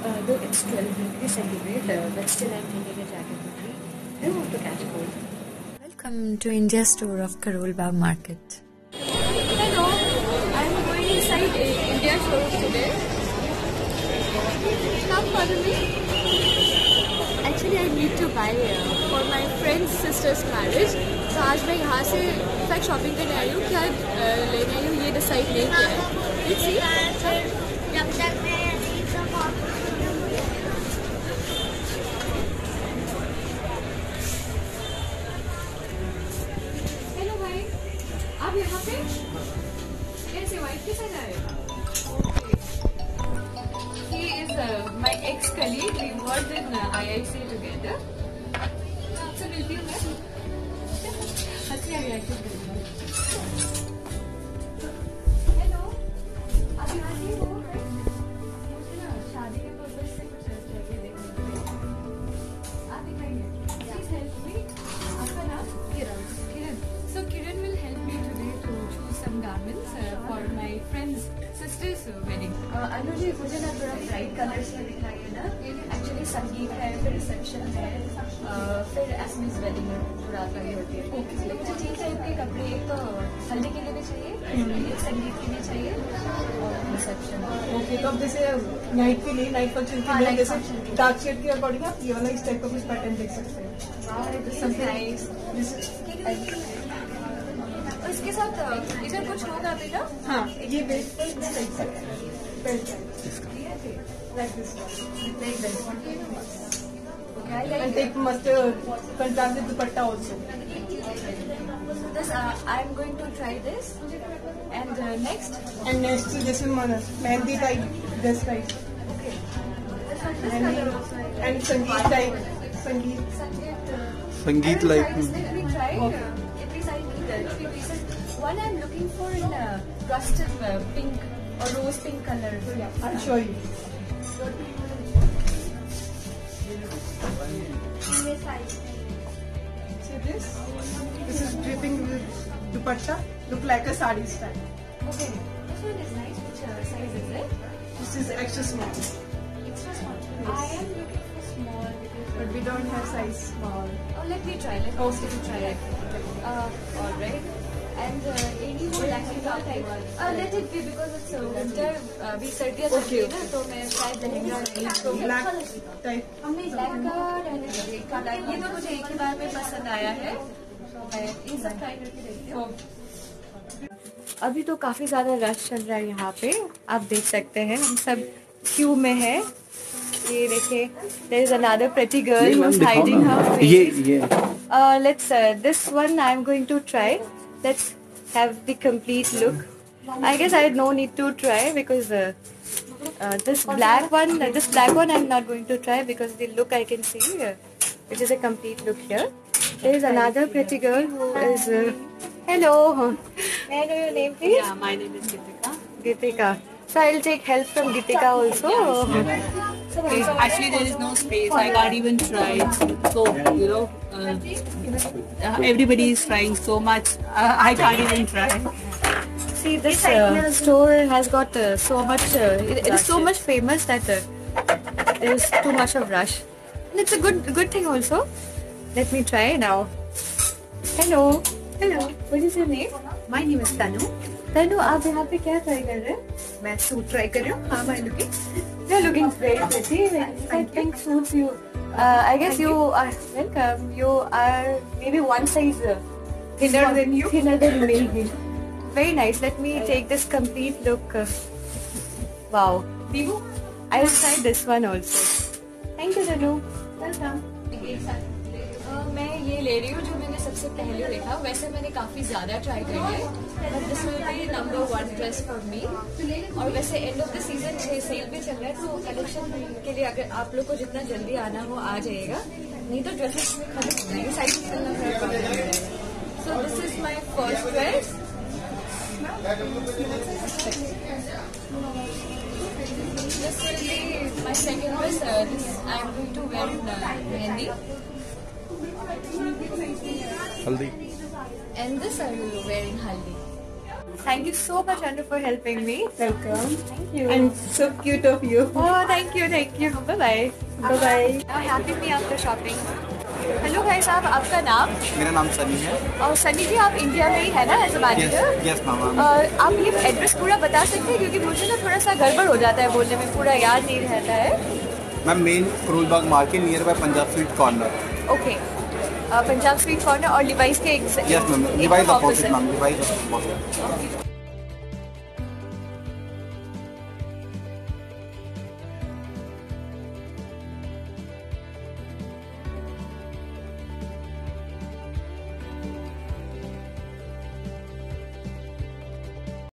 Uh, though it's 12 degrees centigrade, uh, but still I'm taking a jacket with me. I don't want to catch cold. Welcome to India store of Karol Bagh Market. Hello, I'm going inside India showroom today. Come follow me. Actually, I need to buy uh, for my friend's sister's marriage. तो आज मैं यहाँ से in fact shopping करने आई हूँ क्या uh, लेने आई हूँ ये डिसाइड नहीं किया है my ex-colleague. We worked in uh, IIC together. आपसे मिलती हूँ मैं हँसी आ गया हेलो आप यहाँ से हो मुझे ना शादी के पर्पज से कुछ चाहिए देखने के लिए आप दिखाएँगे प्लीज़ हेल्प मी आपका नाम किरण किरण so kiran will help me today to choose some garments uh, for my friend's sister's uh, wedding Anu ji मुझे ना थोड़ा ब्राइट कलर्स में दिखाइए संगीत है फिर रिसेप्शन है फिर एसमिस वेडिंग में रात वाली होती है। ओके मुझे तीन टाइप के कपड़े एक तो हल्दी के लिए भी चाहिए एक संगीत के लिए चाहिए और रिसेप्शन ओके तो अब जैसे नाइट के लिए नाइट फ़ंक्शन के हाँ, लिए जैसे। डार्क शेड के अकॉर्डिंग आप ये वाला इस टाइप का कुछ पैटर्न देख सकते हैं। इसके साथ इधर कुछ होगा बेटा हाँ ये best Like this one. Like this one. Okay, and they must uh, contrast with dupatta also. So This, uh, I'm going to try this. And uh, next? And next, this is manas. Mehndi type, this type. Okay. This one, and, color also. And Sangeet type. Sangeet. Sangeet like. Let me try. Okay. At least I need uh, three pieces. One I'm looking for in a uh, rusted uh, pink. Or rose pink color. So yeah, I'll show you. See this? This is dripping with dupatta. Look like a sari style. Okay. This one is nice. Which uh, size is it? This is extra small. Extra small. I am looking for small. But we don't have size small. Oh, let me try. Let me Okay. try it. Uh, all right. And uh, any more lehenga type? Uh, let it be because it's uh, winter. Uh, we सर्दियाँ चल रही है ना तो मैं शायद लहंगा नहीं तो Black type. ब्लैक कलर ये तो मुझे एक ही बार में पसंद आया है। तो मैं ये सब ट्राई करके देखती हूँ। अभी तो काफ़ी ज़्यादा रश चल रहा है यहाँ पे। आप देख सकते हैं हम सब क्यू में है। ये देखिए there is another pretty girl hiding her ये ये। Uh, let's uh, this one I'm going to try. Let's have the complete look. I guess I had no need to try because uh, uh, this black one, uh, this black one I'm not going to try because the look I can see, uh, which is a complete look here. There is another pretty girl who is. Uh, hello. May I know your name, please? Yeah, my name is Gitika. Gitika. So I'll take help from Gitika also. Actually, there is no space. I can't even try. So, you know, uh, uh, everybody is trying so much. Uh, I can't even try. See, this uh, store has got uh, so much. Uh, it, it is so much famous that uh, there is too much of rush, and it's a good good thing also. Let me try now. Hello. Hello. What is your name? My name is Tanu. तनु आप यहाँ पे क्या try कर रहे हैं मैं suit try कर रही हूँ हाँ मैं looking You're looking very pretty. I think suits you. Uh, I guess you are welcome. You are maybe one size uh, Thinner than you. Thinner than me. Very nice. Let me take this complete look. Uh, Wow. I will try this one also. Thank you, Tanu. Welcome. अ, मैं ये ले रही हूँ जो मैंने सबसे पहले देखा वैसे मैंने काफ़ी ज़्यादा ट्राई कर लिए but this will be number one dress for me और वैसे end of the season sale भी चल रहा है तो कलेक्शन के लिए अगर आप लोग को जितना जल्दी आना हो आ जाएगा नहीं तो ड्रेसेस खत्म हो साइज़ हो so this is my first dress This will be my second dress. Uh, this I am going to wear in uh, Mehendi. हल्दी And this I will wear in Haldi. Thank you so much, Anu, for helping me. Welcome. Thank you. And so cute of you. oh, thank you, thank you. Bye bye. Bye bye. I'm happy me after shopping. Hello भाई साहब आपका नाम मेरा नाम सनी है और सनी जी आप India में ही है ना as a manager yes ma'am आप ये एड्रेस पूरा बता सकते हैं क्योंकि मुझे ना थोड़ा सा गड़बड़ हो जाता है बोलने में पूरा याद नहीं रहता है ma'am main Karol Bagh market near by Punjab sweet corner okay Punjab sweet corner और लिवाइस के yes ma'am device opposite ma'am device opposite